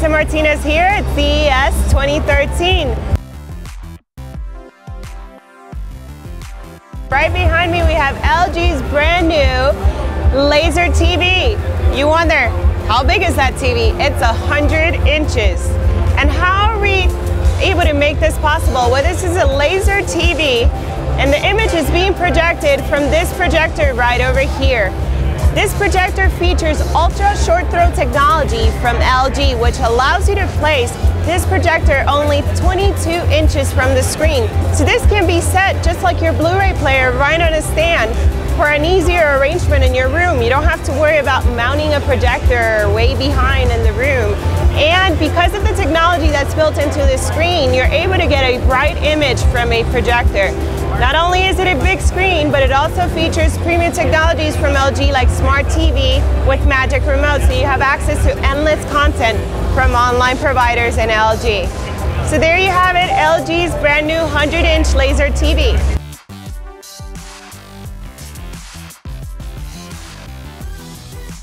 Martinez here at CES 2013. Right behind me we have LG's brand new laser TV. You wonder, how big is that TV? It's 100 inches. And how are we able to make this possible? Well, this is a laser TV and the image is being projected from this projector right over here. This projector features ultra short throw technology from LG, which allows you to place this projector only 22 inches from the screen. So this can be set just like your Blu-ray player right on a stand for an easier arrangement in your room. You don't have to worry about mounting a projector way behind in the room. And because of the technology that's built into the screen, you're able to get a bright image from a projector. Not only is it a big screen, but it also features premium technologies from LG like Smart TV with Magic Remote, so you have access to endless content from online providers and LG. So there you have it, LG's brand new 100-inch laser TV.